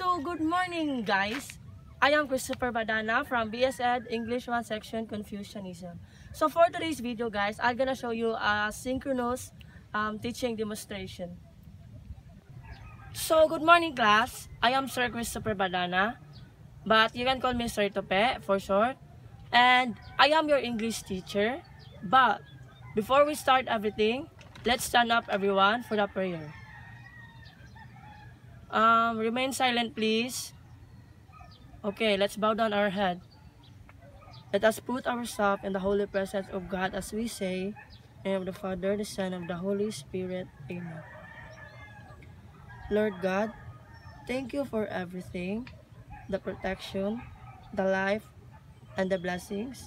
So, good morning, guys. I am Christopher Badana from BSED English 1 section Confucianism. So, for today's video, guys, I'm gonna show you a synchronous um, teaching demonstration. So, good morning, class. I am Sir Christopher Badana, but you can call me Sir Tope for short. And I am your English teacher. But before we start everything, let's stand up, everyone, for the prayer. Um, remain silent, please. Okay, let's bow down our head. Let us put ourselves in the holy presence of God as we say, name of the Father, the Son, and the Holy Spirit. Amen. Lord God, thank you for everything, the protection, the life, and the blessings.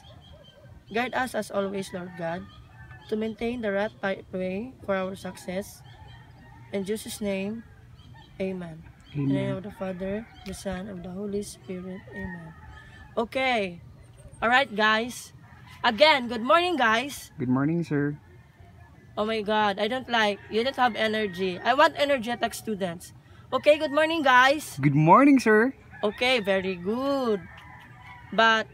Guide us as always, Lord God, to maintain the right way for our success. In Jesus' name, Amen. In the name Amen. of the Father, the Son, and the Holy Spirit. Amen. Okay. Alright, guys. Again, good morning, guys. Good morning, sir. Oh my God, I don't like, you don't have energy. I want energetic students. Okay, good morning, guys. Good morning, sir. Okay, very good. But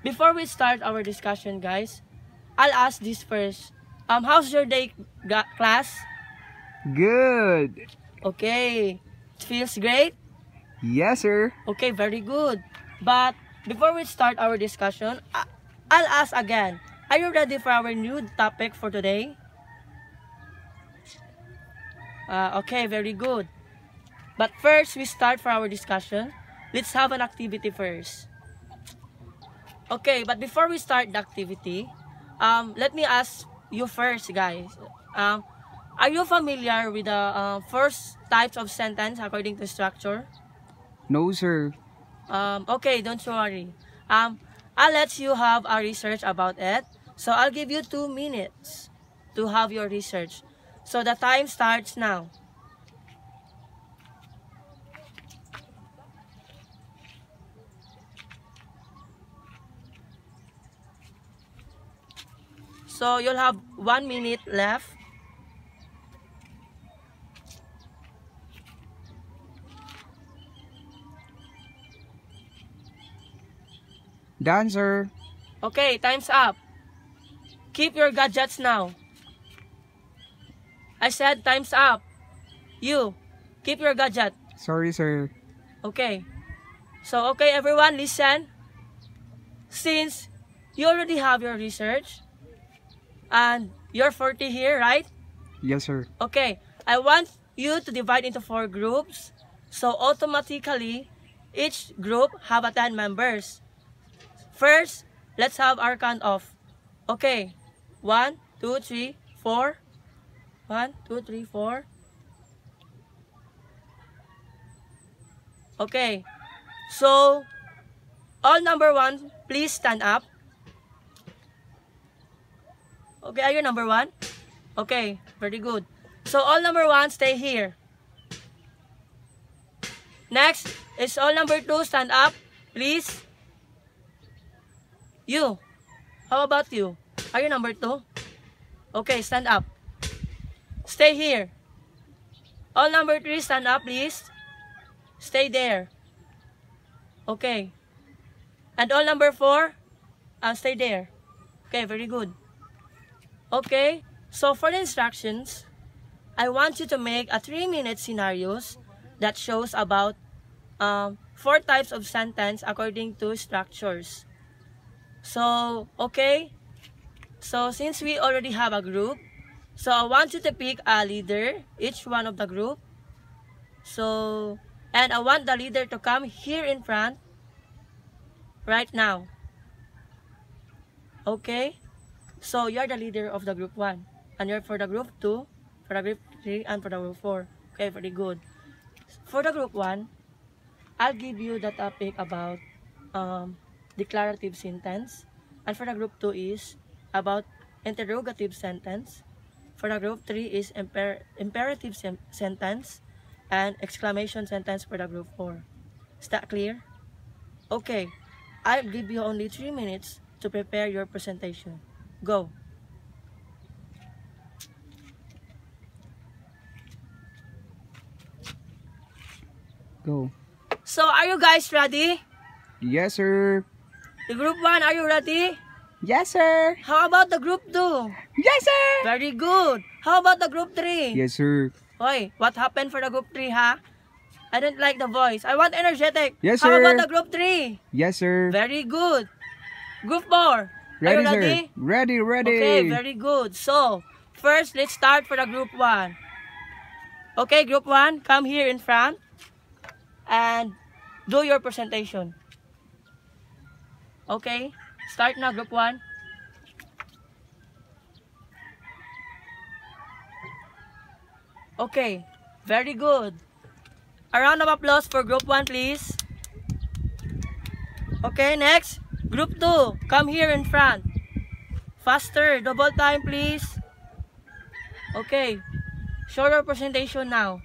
before we start our discussion, guys, I'll ask this first. Um, how's your day, class? Good. Okay, it feels great. Yes, sir. Okay, very good. But before we start our discussion, I- I'll ask again. Are you ready for our new topic for today? Uh, okay, very good. But first, we start for our discussion. Let's have an activity first. Okay, but before we start the activity, um, let me ask you first, guys. Um, are you familiar with the uh, first types of sentence according to structure? No, sir. Um, okay, don't worry. Um, I'll let you have a research about it. So I'll give you two minutes to have your research. So the time starts now. So you'll have one minute left. Sir. Okay, time's up. Keep your gadgets now. I said time's up. You, keep your gadget. Sorry, sir. Okay. So, okay, everyone, listen. Since you already have your research, and you're 40 here, right? Yes, sir. Okay, I want you to divide into four groups. So automatically, each group have a 10 members. First, let's have our count off. Okay, one, two, three, four. One, two, three, four. Okay, so all number one, please stand up. Okay, are you number one? Okay, very good. So all number one, stay here. Next is all number two, stand up, please. You. How about you? Are you number two? Okay, stand up. Stay here. All number three, stand up, please. Stay there. Okay. And all number four, uh, stay there. Okay, very good. Okay, so for the instructions, I want you to make a three-minute scenarios that shows about um, four types of sentence according to structures. So, okay, so since we already have a group, so I want you to pick a leader, each one of the group. So, and I want the leader to come here in front right now. Okay? So you're the leader of the group 1. And you're for the group 2, for the group 3, and for the group 4. Okay, very good. For the group 1, I'll give you the topic about um, declarative sentence. And for the group 2 is about interrogative sentence. For the group 3 is imper imperative sen sentence and exclamation sentence for the group 4. Is that clear? Okay, I'll give you only 3 minutes to prepare your presentation. Go. Go. So, are you guys ready? Yes, sir. The group 1, are you ready? Yes, sir. How about the group 2? Yes, sir. Very good. How about the group 3? Yes, sir. Hoy, what happened for the group 3, ha? I didn't like the voice. I want energetic. Yes, sir. How about the group 3? Yes, sir. Very good. Group 4. Are Ready, you sir. ready? Ready, ready. Okay, very good. So, first, let's start for the group 1. Okay, group 1, come here in front and do your presentation. Okay, start now, group 1. Okay, very good. A round of applause for group 1, please. Okay, next, group 2, come here in front. Faster, double time, please. Okay, show your presentation now.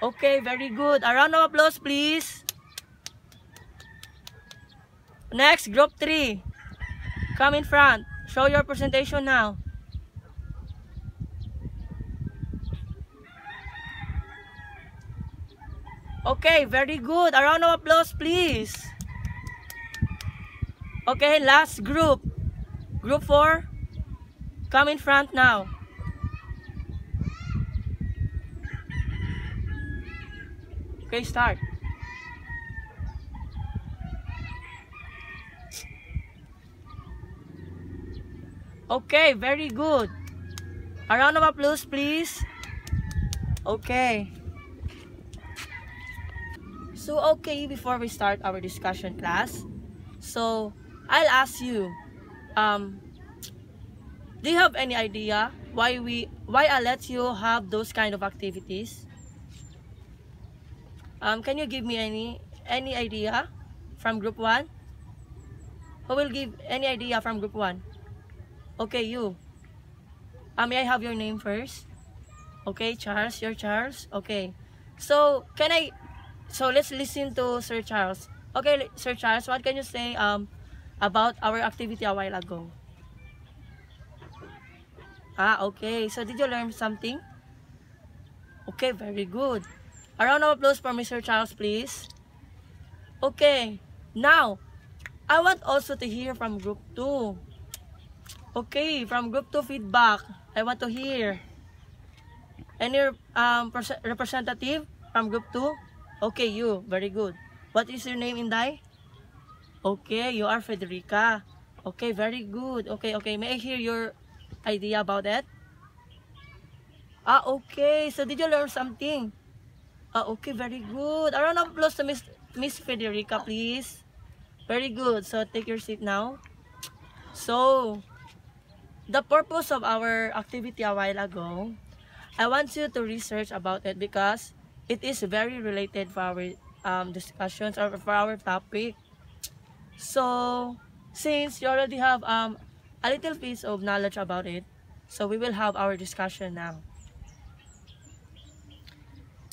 Okay, very good. A round of applause, please. Next, group 3. Come in front. Show your presentation now. Okay, very good. A round of applause, please. Okay, last group. Group 4. Come in front now. Okay, start. Okay, very good. A round of applause, please. Okay. So, okay, before we start our discussion class, so I'll ask you, um, do you have any idea why we, why I let you have those kind of activities? Um, can you give me any, any idea from group 1? Who will give any idea from group 1? Okay, you. Uh, may I have your name first? Okay, Charles. You're Charles. Okay. So, can I... So, let's listen to Sir Charles. Okay, Sir Charles, what can you say um about our activity a while ago? Ah, okay. So, did you learn something? Okay, very good. A round of applause for Mr. Charles, please. Okay. Now, I want also to hear from group 2. Okay, from group 2 feedback, I want to hear. Any um, representative from group 2? Okay, you. Very good. What is your name, Inday? Okay, you are Federica. Okay, very good. Okay, okay. May I hear your idea about that? Ah, okay. So, did you learn something? Ah, okay. Very good. A round of applause to Miss, Miss Federica, please. Very good. So, take your seat now. So, the purpose of our activity a while ago, I want you to research about it because it is very related for our um, discussions or for our topic. So, since you already have um, a little piece of knowledge about it, so we will have our discussion now.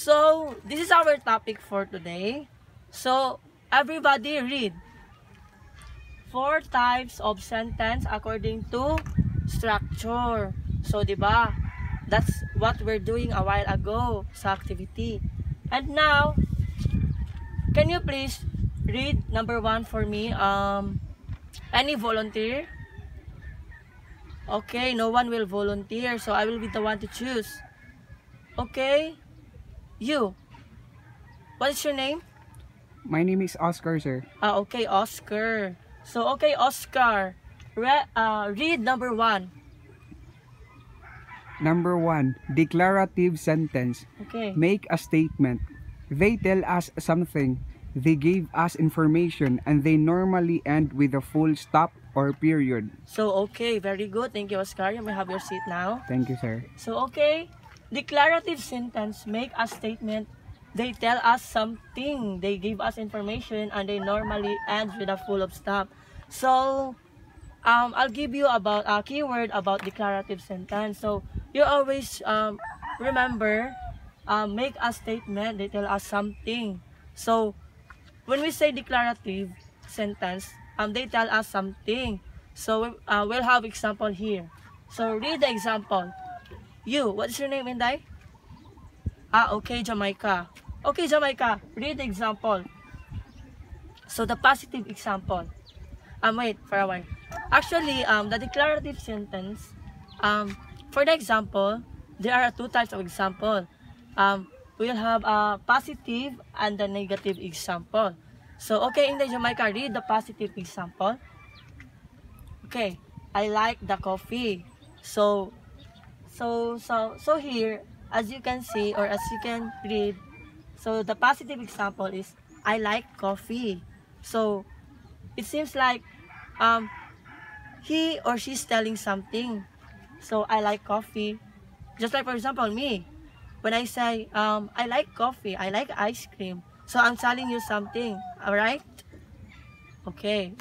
So, this is our topic for today. So, everybody read. Four types of sentence according to structure. So, di ba? That's what we're doing a while ago sa activity. And now, can you please read number one for me? Um, any volunteer? Okay, no one will volunteer, so I will be the one to choose. Okay, you. What is your name? My name is Oscar, sir. Ah, okay, Oscar. So, okay, Oscar. Re- uh, read number one. Number one, declarative sentence. Okay. Make a statement. They tell us something. They give us information and they normally end with a full stop or period. So, okay, very good. Thank you, Oscar. You may have your seat now. Thank you, sir. So, okay, declarative sentence make a statement. They tell us something. They give us information and they normally end with a full of stop. So, um, I'll give you about a keyword about declarative sentence. So, you always um, remember, um, make a statement. They tell us something. So, when we say declarative sentence, um, they tell us something. So, uh, we'll have example here. So read the example. You, what's your name, Inday? Ah, okay, Jamaica. Okay, Jamaica, read the example. So the positive example. Um, wait, for a while. Actually, um, the declarative sentence, um, for the example, there are two types of example. Um, we'll have a positive and a negative example. So, okay, in the Jamaica, read the positive example. Okay, I like the coffee. So, so, so, so here, as you can see or as you can read, so the positive example is, I like coffee. So, it seems like um, he or she's telling something. So, I like coffee. Just like, for example, me. When I say, um, I like coffee, I like ice cream. So, I'm telling you something. Alright? Okay.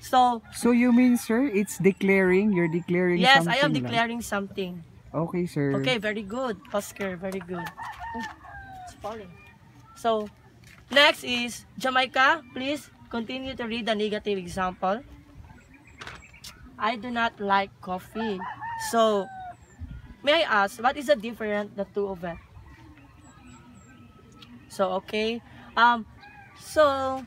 So, So you mean, sir, it's declaring, you're declaring yes, I am declaring something. Okay, sir. Okay, very good. Oscar, very good. Oh, it's falling. So, next is Jamaica. Please continue to read the negative example. I do not like coffee. So, may I ask, what is the difference the two of it? So, okay. Um, so,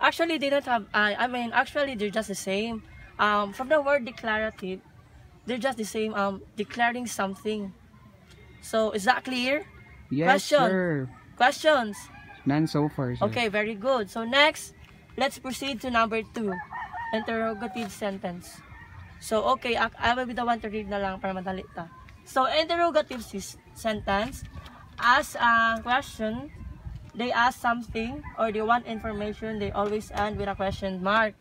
actually, they don't have, I I mean, actually, they're just the same. Um, from the word declarative, they're just the same, um, declaring something. So, is that clear? Yes, Question. sir. Questions? None so far, sir. Okay, very good. So, next, let's proceed to number two. Interrogative sentence. So, okay, I, I will be the one to read na lang para madali ta. So, interrogative sentence, ask a question, they ask something, or they want information, they always end with a question mark.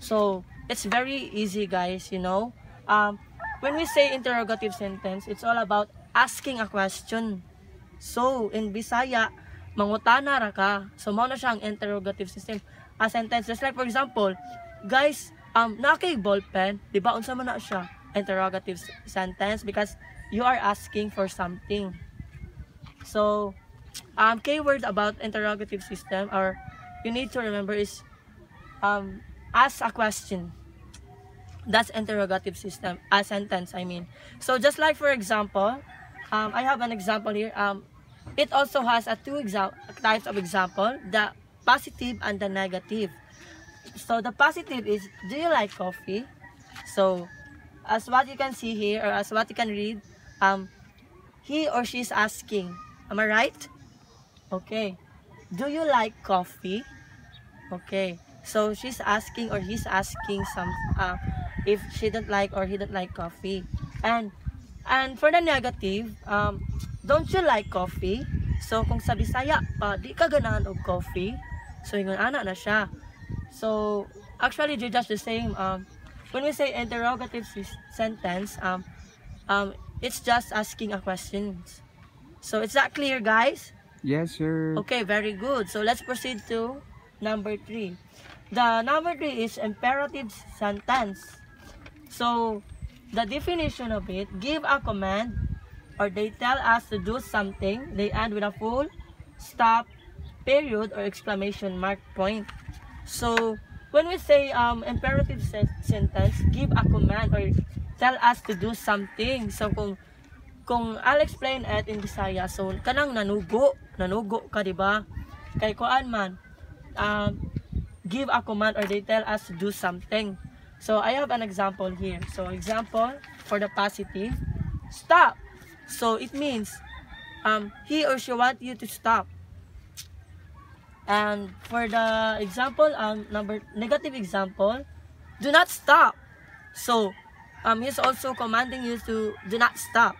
So, it's very easy, guys, you know. Um, when we say interrogative sentence, it's all about asking a question. So, in Bisaya, mangutana ra ka. So, mao na siya ang interrogative system. A sentence, just like for example, guys, um, na kay ballpen, di ba, unsa man na siya? Interrogative sentence because you are asking for something. So, um, keyword about interrogative system or you need to remember is um, ask a question. That's interrogative system, a sentence, I mean. So, just like for example, um, I have an example here. Um, it also has a two types of example, the positive and the negative. So, the positive is, do you like coffee? So, as what you can see here, or as what you can read, um, he or she is asking, am I right? Okay. Do you like coffee? Okay. So she's asking or he's asking some uh, if she don't like or he don't like coffee. And and for the negative, um, don't you like coffee? So kung sa Bisaya pa, di ka ganahan og coffee. So yung ana na siya. So actually they're just the same. Um, when we say interrogative sentence, um, um, it's just asking a question. So is that clear, guys? Yes, sir. Okay, very good. So let's proceed to number three. The number three is imperative sentence. So the definition of it, give a command or they tell us to do something. They end with a full stop, period, or exclamation mark point. So when we say um, imperative sen- sentence, give a command or tell us to do something. So kung kung I'll explain it in Bisaya, so kanang nanugo, nanugo ka, di ba? Kay kuan man, um, give a command or they tell us to do something. So I have an example here. So example for the positive, stop. So it means um, he or she want you to stop. And for the example, um, number negative example, do not stop. So um, he's also commanding you to do not stop.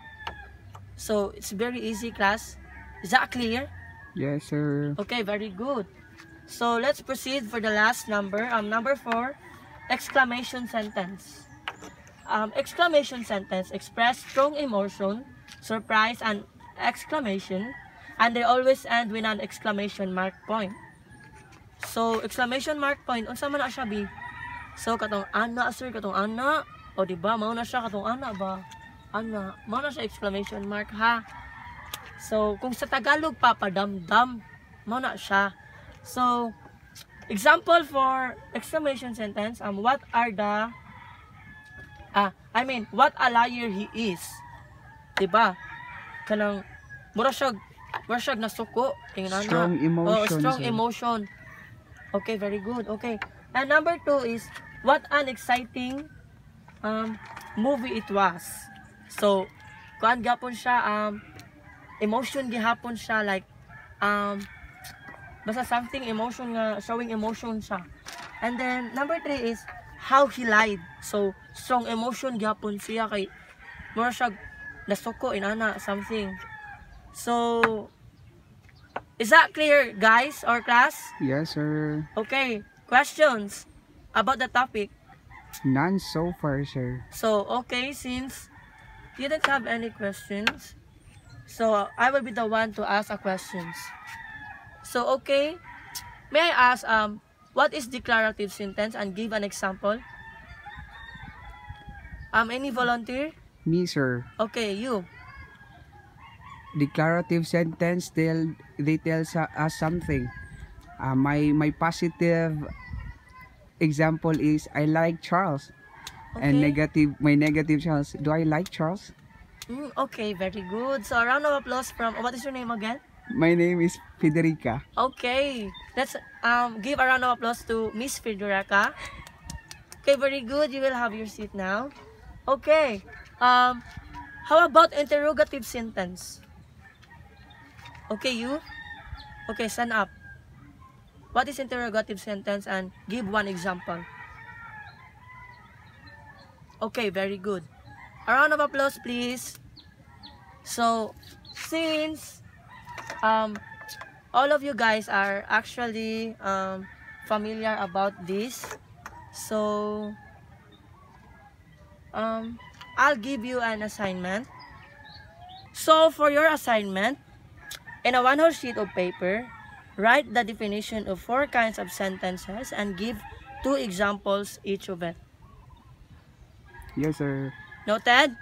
So it's very easy, class. Is that clear? Yes, sir. Okay, very good. So let's proceed for the last number. Um, number four, exclamation sentence. Um, exclamation sentence express strong emotion, surprise, and exclamation, and they always end with an exclamation mark point. So exclamation mark point, unsa man na siya bi? So katong ana sir, katong ana, o di ba mao na siya katong ana ba? Ana, mao na siya exclamation mark ha. So, kung sa Tagalog papadamdam, mo na siya. So, example for exclamation sentence, um, what are the, ah, I mean, what a liar he is. Diba? Kanang, mura siya, mura siya nasuko. Tingnan na. Strong Oh, emotion, strong sir. emotion. Okay, very good. Okay. And number two is, what an exciting um, movie it was. So, kuan gapon siya, um, emotion gihapon siya, like, um, basta something emotion nga, showing emotion siya. And then, number three is, how he lied. So, strong emotion gihapon siya kay, mura siya, nasuko, inana, something. So, is that clear, guys, or class? Yes, sir. Okay, questions about the topic. None so far, sir. So, okay, since you didn't have any questions, so I will be the one to ask a questions. So, okay, may I ask, um, what is declarative sentence and give an example? Um, any volunteer? Me, sir. Okay, you. Declarative sentence, tell, they tell us something. Uh, my, my positive example is, I like Charles. And negative, my negative Charles, do I like Charles? Mm, okay, very good. So, a round of applause from, what is your name again? My name is Federica. Okay, let's um give a round of applause to Miss Federica. Okay, very good. You will have your seat now. Okay. Um, how about interrogative sentence? Okay, you. Okay, stand up. What is interrogative sentence and give one example? Okay, very good. A round of applause, please. So, since um all of you guys are actually um, familiar about this. So, um, I'll give you an assignment. So, for your assignment, in a one whole sheet of paper, write the definition of four kinds of sentences and give two examples each of it. Yes, sir. Noted?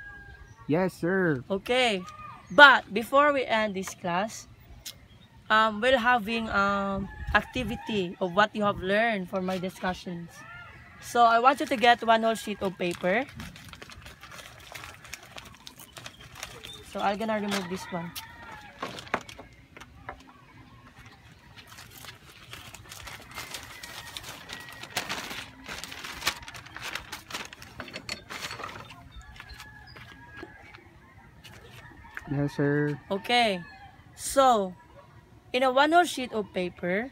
Yes, sir. Okay. But before we end this class, um, we're having um, activity of what you have learned for my discussions. So I want you to get one whole sheet of paper. So I'm gonna remove this one. Yes, sir. Okay. So, in a one whole sheet of paper,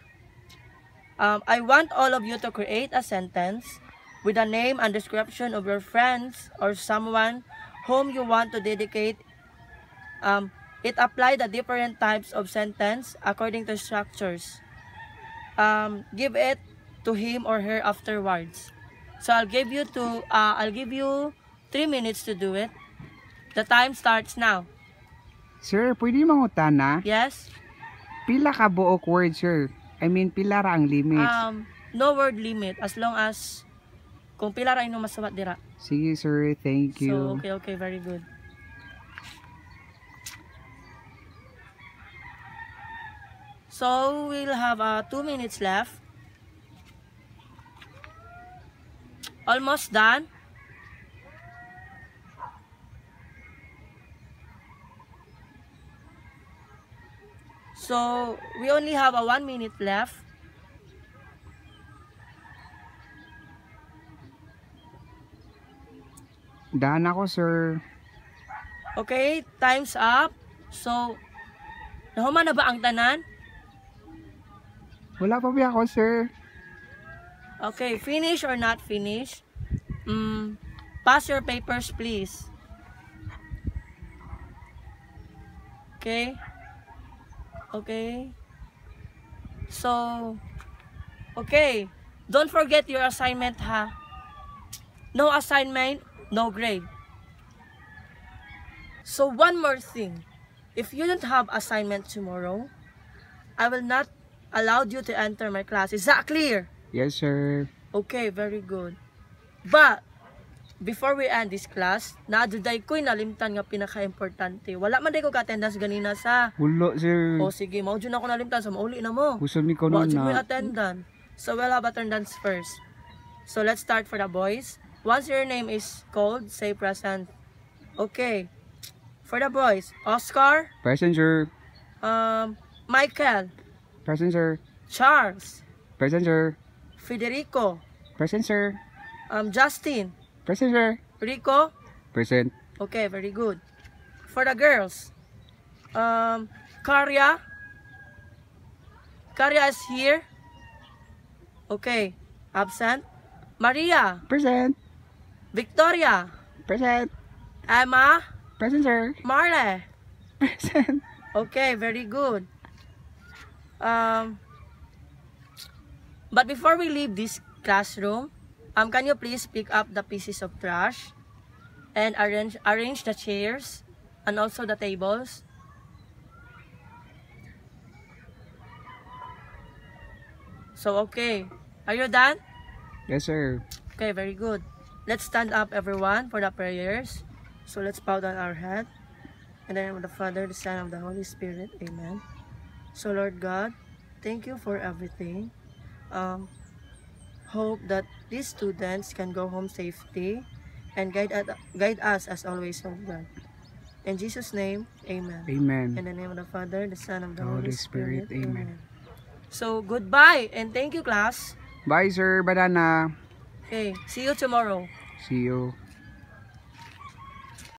um, I want all of you to create a sentence with a name and description of your friends or someone whom you want to dedicate. Um, it apply the different types of sentence according to structures. Um, give it to him or her afterwards. So I'll give you to uh, I'll give you three minutes to do it. The time starts now. Sir, pwede mangutana? Yes. Pila ka buok word, sir? I mean, pila ra ang limits? Um, no word limit as long as kung pila ra inyong masawat dira. Sige, sir. Thank So, you. okay, okay, very good. So, we'll have uh, two minutes left. Almost done. So, we only have a one minute left. Daan ako, sir. Okay, time's up. So, nahuman na ba ang tanan? Wala pa ba ako, sir? Okay, finish or not finish? Mm, pass your papers, please. Okay? Okay? So, okay. Don't forget your assignment, ha? No assignment, no grade. So, one more thing. If you don't have assignment tomorrow, I will not allow you to enter my class. Is that clear? Yes, sir. Okay, very good. But, before we end this class, naduday ko'y nalimtan nga pinaka-importante. Wala man day ko ka-attendance ganina sa. Hulo, sir. O sige, mao dyan ako nalimtan sa mauli na mo. Gusto ni ko mo na. attendance. So, we'll have attendance first. So, let's start for the boys. Once your name is called, say present. Okay. For the boys, Oscar, Present, sir. um, Michael, Present, sir. Charles, Present, sir. Federico, Present, sir. um, Justin, Present, sir. Rico. Present. Okay, very good. For the girls, um, Karya. Karya is here. Okay, absent. Maria, Present. Victoria, Present. Emma, Present, sir. Marle. Present. Okay, very good. Um, but before we leave this classroom, um, can you please pick up the pieces of trash and arrange arrange the chairs and also the tables? So okay, are you done? Yes, sir. Okay, very good. Let's stand up, everyone, for the prayers. So let's bow down our head. In the name of the Father, the Son, of the Holy Spirit. Amen. So, Lord God, thank you for everything. Um, hope that these students can go home safely and guide, at, guide us as always, oh God. In Jesus' name, Amen. Amen. In the name of the Father, the Son, of the, The Holy, Holy Spirit. Spirit. Amen. So, goodbye and thank you, class. Bye, sir. Badana. Okay, see you tomorrow. See you.